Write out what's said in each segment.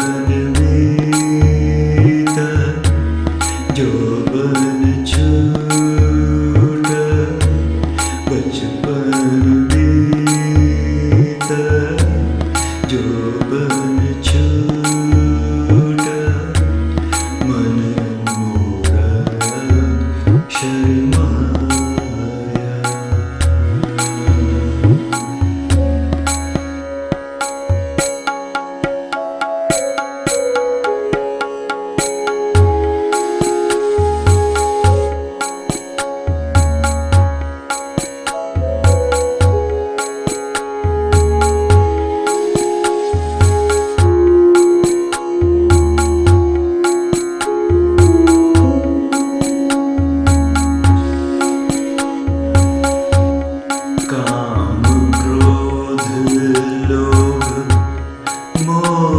बचपन बीता जौवन छूटा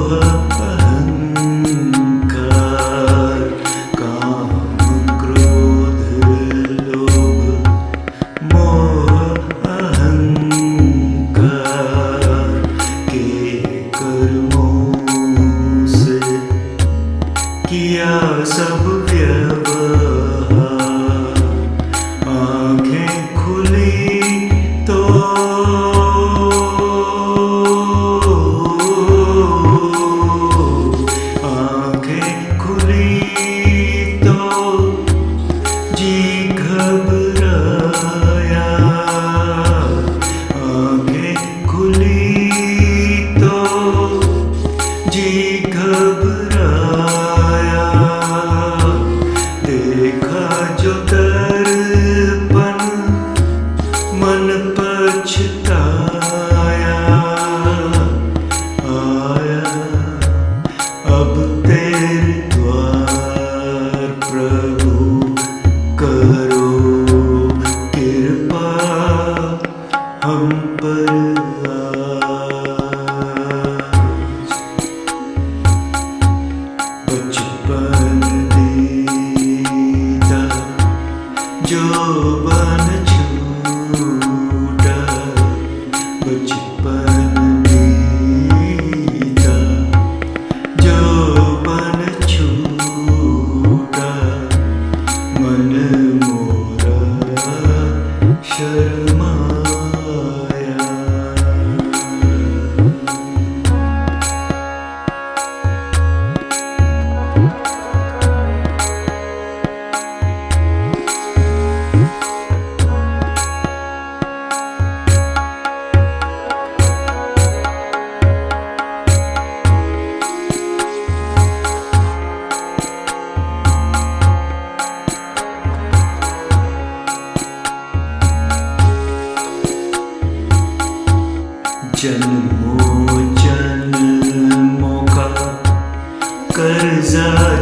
Oh. desire